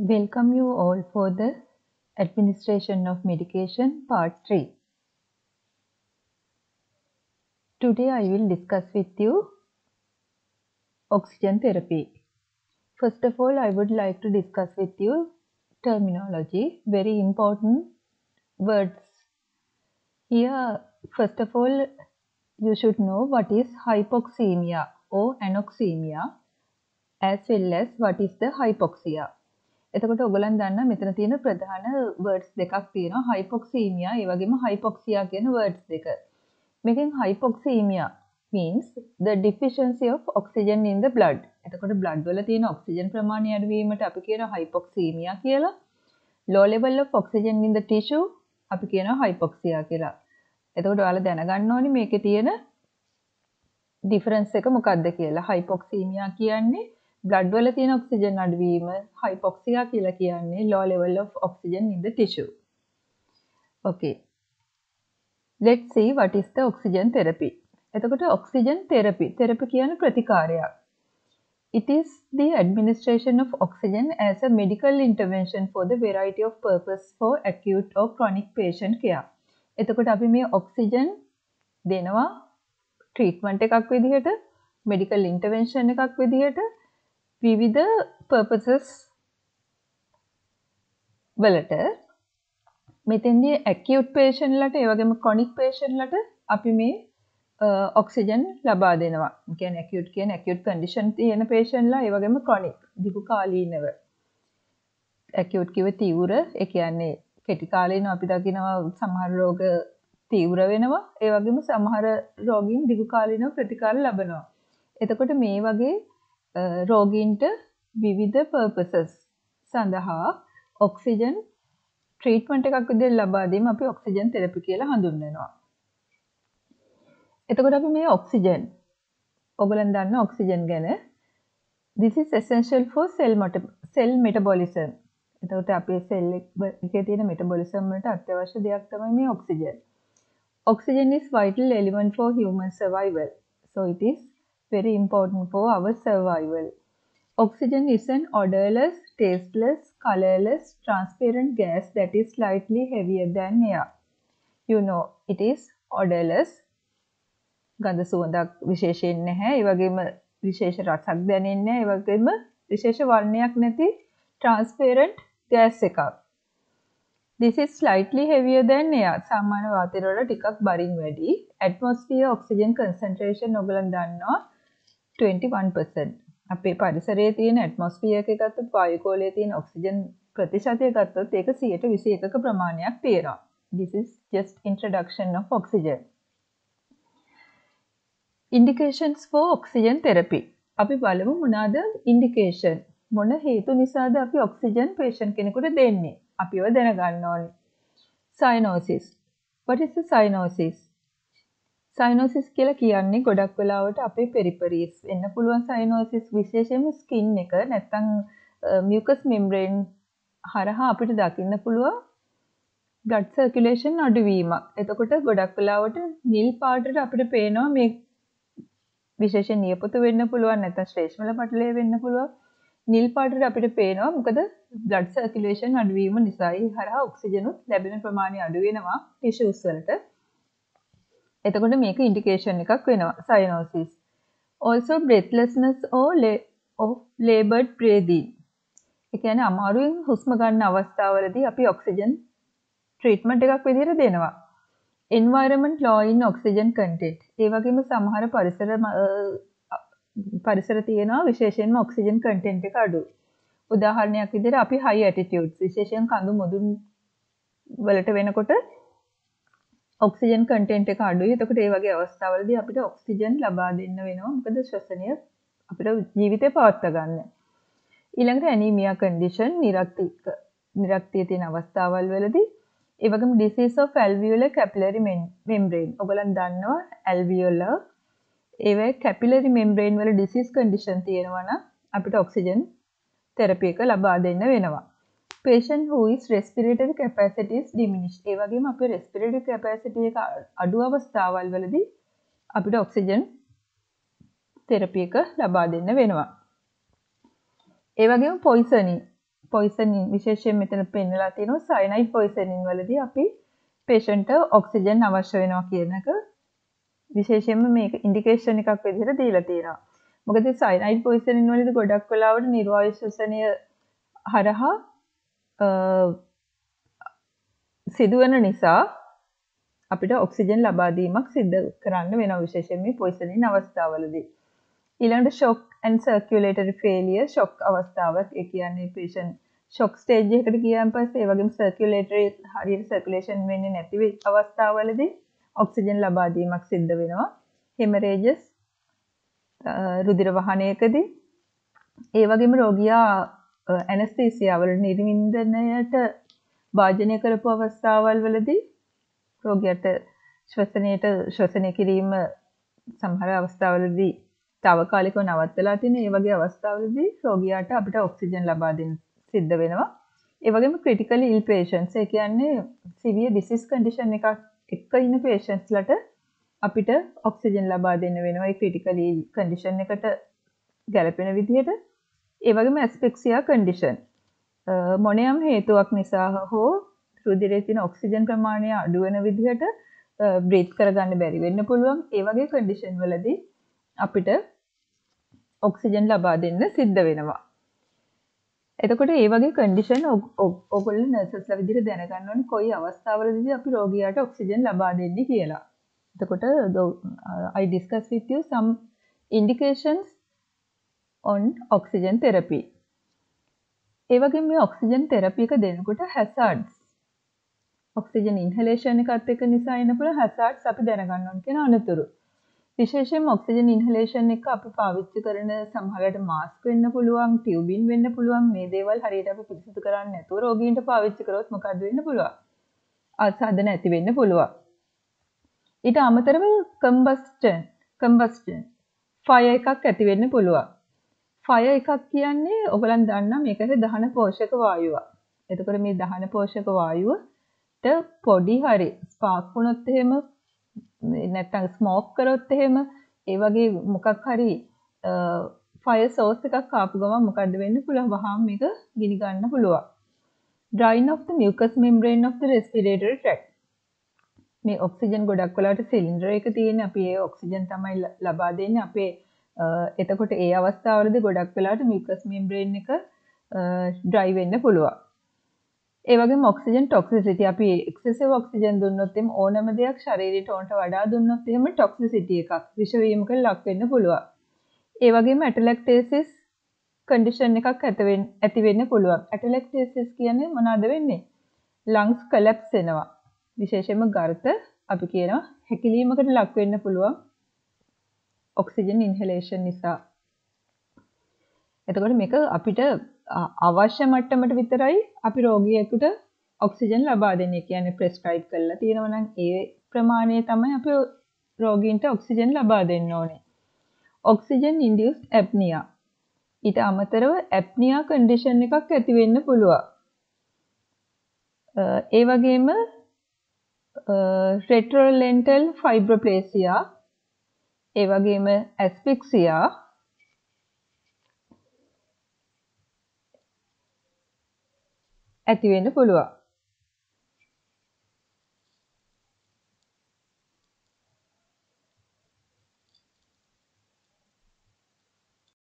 Welcome you all for the administration of medication part 3. Today I will discuss with you oxygen therapy. First of all, I would like to discuss with you terminology, very important words. Here, first of all, you should know what is hypoxemia or anoxemia as well as what is the hypoxia. එතකොට ඔයගලන් දන්න මෙතන තියෙන ප්‍රධාන words දෙකක් තියෙනවා hypoxemia ඒ වගේම hypoxia කියන words දෙක. මේකෙන් hypoxemia means the deficiency of oxygen in the blood. එතකොට blood වල තියෙන oxygen ප්‍රමාණය අඩු වීමට අපි කියනවා hypoxemia කියලා. low level of oxygen in the tissue අපි කියනවා hypoxia කියලා. එතකොට ඔයාලා දැනගන්න ඕනි මේකේ තියෙන difference එක මොකක්ද කියලා. hypoxemia කියන්නේ බ්ලඩ් වල තියෙන ඔක්සිජන් අඩුවීම හයිපොක්සියා කියලා කියන්නේ low level of oxygen in the tissue. Okay. Let's see what is the oxygen therapy. එතකොට oxygen therapy therapy කියන ප්‍රතිකාරයක්. It is the administration of oxygen as a medical intervention for the variety of purpose for acute or chronic patient care. එතකොට අපි මේ oxygen දෙනවා treatment එකක් විදිහට medical ඉන්ටර්වෙන්ෂන් එකක් විදිහට විවිධ පර්පසස් වලට මෙතෙන්දී ඇකියුට් පේෂන්ලට ඒවගේම කොනික් පේෂන්ලට අපි මේ ඔක්සිජන් ලබා දෙනවා. කියන ඇකියුට් කියන ඇකියුට් කන්ඩිෂන් තියෙන පේෂන්ලා ඒවගේම කොනික් දිගු කාලීනව. ඇකියුට් කිව තීවර ඒ කියන්නේ කෙටි කාලීන අපි දකිනවා සමහර රෝග තීව්‍ර වෙනවා ඒ වගේම සමහර රෝගීන් දිගු කාලීනව ප්‍රතිකාර ලබනවා. එතකොට මේ වගේ රෝගීන්ට විවිධ පර්පසස් සඳහා ඔක්සිජන් ට්‍රීට්මන්ට් එකක් විදිහට ලබා දීම අපි ඔක්සිජන් තෙරපි කියලා හඳුන්වනවා. එතකොට අපි මේ ඔක්සිජන් ඔයගලන් දන්න ඔක්සිජන් ගැන this is essential for cell cell metabolism. එතකොට අපේ සෙල් එකේ තියෙන මෙටබොලිසම් වලට අත්‍යවශ්‍ය දෙයක් තමයි මේ oxygen. Oxygen is vital element for human survival. So it is very important for our survival. Oxygen is an odorless, tasteless, colorless, transparent gas that is slightly heavier than air. You know, it is odorless. ගඳ සුවඳක් විශේෂයෙන් නැහැ. ඒ වගේම විශේෂ රසක් දැනෙන්නේ නැහැ. ඒ වගේම විශේෂ වර්ණයක් නැති transparent gas එකක්. This is slightly heavier than air. සාමාන්‍ය වාතය වල ටිකක් බරින් වැඩි. Atmosphere oxygen concentration ඔයගලන් දන්නවා 21% අපේ පරිසරයේ තියෙන ඇට්මොස්ෆියර් එකේ ගත්තොත් වායුගෝලයේ තියෙන ඔක්සිජන් ප්‍රතිශතය ගත්තොත් ඒක 121ක ප්‍රමාණයක් තියෙනවා. This is just introduction of oxygen. Indications for oxygen therapy. අපි බලමු මොනවාද indication. මොන හේතු නිසාද අපි ඔක්සිජන් patient කෙනෙකුට දෙන්නේ? අපිව දැනගන්න ඕනේ. Cyanosis. What is the cyanosis? සයිනෝසිස් කියලා කියන්නේ ගොඩක් වෙලාවට අපේ පෙරිපරීස් වෙන්න පුළුවන් සයිනෝසිස් විශේෂයෙන්ම ස්කින් එක නැත්තම් මියුකස් මෙම්බ්‍රේන් හරහා අපිට දකින්න පුළුවන් බ්ලඩ් සර්කියුලේෂන් අඩුවීමක්. එතකොට ගොඩක් වෙලාවට නිල් පාටට අපිට පේනවා මේ විශේෂයෙන් නියපොතු වෙන්න පුළුවන් නැත්නම් ශ්‍රේෂ්මල පටලය වෙන්න පුළුවන්. නිල් පාටට අපිට පේනවා මොකද බ්ලඩ් සර්කියුලේෂන් අඩුවීම නිසා ඒ හරහා ඔක්සිජනුත් ලැබෙන ප්‍රමාණය අඩු වෙනවා ටිෂුස් වලට. එතකොට මේක ඉන්ඩිකේෂන් එකක් වෙනවා සයනෝසිස්. also breathlessness or of labored breathing. ඒ කියන්නේ අමාරුවෙන් හුස්ම ගන්න අවස්ථාවලදී අපි ඔක්සිජන් ට්‍රීට්මන්ට් එකක් විදිහට දෙනවා. environment low in oxygen content. ඒ වගේම සමහර පරිසර පරිසර තියෙනවා විශේෂයෙන්ම ඔක්සිජන් කන්ටෙන්ට් එක අඩු. උදාහරණයක් විදිහට අපි high altitudes විශේෂයෙන් කඳු මුදුන් වලට වෙනකොට ඔක්සිජන් කන්ටෙන්ට් එක අඩුයි. එතකොට ඒ වගේ අවස්ථාවලදී අපිට ඔක්සිජන් ලබා දෙන්න වෙනවා. මොකද ශ්වසනය අපිට ජීවිතේ පවත්වා ගන්න. ඊළඟට ඇනීමියා කන්ඩිෂන් නිරක්තික නිරක්තිය තියෙන අවස්ථාවල් වලදී ඒ වගේම disease of alveolar capillary membrane. ඔයගලන් දන්නවා alveolar ඒවේ capillary membrane වල disease condition තියෙනවා නම් අපිට ඔක්සිජන් තෙරපි එක ලබා දෙන්න වෙනවා. Patient who is respiratory capacity is diminished. ඒ වගේම අපේ respiratory capacity එක අඩු අවස්ථාවල් වලදී අපිට ඔක්සිජන් තෙරපි එක ලබා දෙන්න වෙනවා. ඒ වගේම poisoning පොයිසනින් විශේෂයෙන් මෙතන පෙන්නලා තියෙනවා සයනයිඩ් පොයිසනින් වලදී අපි පේෂන්ට ඔක්සිජන් අවශ්‍ය වෙනවා කියන එක විශේෂයෙන්ම මේක ඉන්ඩිකේෂන් එකක් විදිහට දීලා තියෙනවා. මොකද සයනයිඩ් පොයිසනින් වලදී ගොඩක් වෙලාවට නිර්වායු ශ්වසනය හරහා සිදුවන නිසා අපිට ඔක්සිජන් ලබා දීමක් සිද්ධ කරන්න වෙන විශේෂයෙන් මේ පොයිසනින් අවස්ථාවලදී. ඊළඟට shock and circulatory failure shock අවස්ථාවක්. ඒ කියන්නේ patient ෂොක් ස්ටේජ් එකකට ගියාන් පස්සේ ඒ වගේම සර්කියුලේටරි හරියට සර්කියුලේෂන් වෙන්නේ නැති අවස්ථාවවලදී ඔක්සිජන් ලබා දීමක් සිද්ධ වෙනවා. හෙමරේජස් රුධිර වහනයකදී ඒ වගේම රෝගියා ඇනස්තීසියා වල නිර්වින්දනයට භාජනය කරපු අවස්ථාවල් වලදී රෝගියාට ශ්වසනයට ශ්වසනය කිරීම සමහර අවස්ථාවලදී తాවකාලිකව නවත්තලා තියෙන ඒ වගේ අවස්ථාවලදී රෝගියාට අපිට ඔක්සිජන් ලබා දෙන්න සිද්ධ වෙනවා. ඒ වගේම ක්‍රිටිකලි ඉල් පේෂන්ට්ස් ඒ කියන්නේ සිවියර් ඩිසීස් කන්ඩිෂන් එකක් එක්ක ඉන්න පේෂන්ට්ස්ලට අපිට ඔක්සිජන් ලබා දෙන්න වෙනවා ඒ ක්‍රිටිකලි ඉල් කන්ඩිෂන් එකට ගැලපෙන විදිහට. ඒ වගේම ඇස්පෙක්සියා කන්ඩිෂන් මොනයම් හේතුවක් නිසා හෝ රුධිරයේ තියෙන ඔක්සිජන් ප්‍රමාණය අඩු වෙන විදිහට බ්‍රීත් කරගන්න බැරි වෙන්න පුළුවන්. ඒ වගේ කන්ඩිෂන් වලදී අපිට ඔක්සිජන් ලබා දෙන්න සිද්ධ වෙනවා. එතකොට ඒ වගේ කන්ඩිෂන් ඔගොල්ලෝ නර්සස්ලා විදිහට දැනගන්න ඕනේ කොයි අවස්ථාවලදී අපි රෝගියාට ඔක්සිජන් ලබා දෙන්නේ කියලා. එතකොට I discuss with you some indications on oxygen therapy. ඒ වගේම මේ ඔක්සිජන් තෙරපි එක දෙනකොට hazards. ඔක්සිජන් ඉන්හලේෂන් එකත් එක්ක නිසා එන පුළුවන් hazards අපි දැනගන්න ඕන කියන අනතුරු. විශේෂයෙන් ඔක්සිජන් ඉන්හලේෂන් එක අපි පාවිච්චි කරන සමහරට මාස්ක් වෙන්න පුළුවන් ටියුබින් වෙන්න පුළුවන් මේ දේවල් හරියට අපි පිරිසිදු කරන්නේ නැතුව රෝගීන්ට පාවිච්චි කරොත් මොකද වෙන්න පුළුවන්? ආසාද නැති වෙන්න පුළුවන්. ඊට අමතරව කම්බස්ටන් කම්බස්ටන් ෆයර් එකක් ඇති වෙන්න පුළුවන්. ෆයර් එකක් කියන්නේ ඔයගලන් දන්නා මේකට දහන පෝෂක වායුවක් එතකොට මේ දහන පෝෂක වායුවට පොඩි හරි ස්පාක් වුණොත් එහෙම නැත්තම් ස්මෝක් කරොත් එහෙම ඒ වගේ මොකක් හරි ෆයර් සෝස් එකක් ආපු ගමන් මොකද්ද වෙන්න පුළුවන් වහාම මේක ගිනි ගන්න පුළුවන්. drying of the mucous membrane of the respiratory tract. මේ ඔක්සිජන් ගොඩක් වෙලාවට සිලින්ඩර් එක තියෙන අපි ඒ ඔක්සිජන් තමයි ලබා දෙන්නේ අපේ එතකොට ඒ අවස්ථාවලදී ගොඩක් වෙලාවට මියුකස් මෙම්බ්‍රේන් එක ඩ්‍රයි වෙන්න පුළුවන්. ඒ වගේම ඔක්සිජන් ටොක්සිසිටි අපි එක්සෙසිව් ඔක්සිජන් දුන්නොත් එම් ඕනම දෙයක් ශරීරයට ඕනට වඩා දුන්නොත් එහෙම ටොක්සිසිටි එකක් විෂ වීමකට ලක් වෙන්න පුළුවන්. ඒ වගේම ඇටලැක්ටේසිස් කන්ඩිෂන් එකක් ඇති වෙන්න පුළුවන්. ඇටලැක්ටේසිස් කියන්නේ මොනවද වෙන්නේ? ලංස් කලැප්ස් වෙනවා. විශේෂයෙන්ම ගර්ත අපි කියනවා හැකිලීමකට ලක් වෙන්න පුළුවන්. ඔක්සිජන් ඉන්හෙලේෂන් නිසා. එතකොට මේක අපිට අවශ්‍ය මට්ටමට විතරයි අපි රෝගියෙකුට ඔක්සිජන් ලබා දෙන්නේ. කියන්නේ ප්‍රෙස්ක්‍රයිබ් කරලා තියෙනවා නම් ඒ ප්‍රමාණය තමයි අපි රෝගීන්ට ඔක්සිජන් ලබා දෙන්න ඕනේ. Oxygen induced apnoea. ඊට අමතරව ඇප්නියා කන්ඩිෂන් එකක් ඇති වෙන්න පුළුවන්. ඒ වගේම රෙට්‍රෝලෙන්ටල් ෆයිබ්‍රොප්ලේසියා ඒ වගේම ඇස්ෆික්සියා ඇතිවෙන්න පුළුවන්.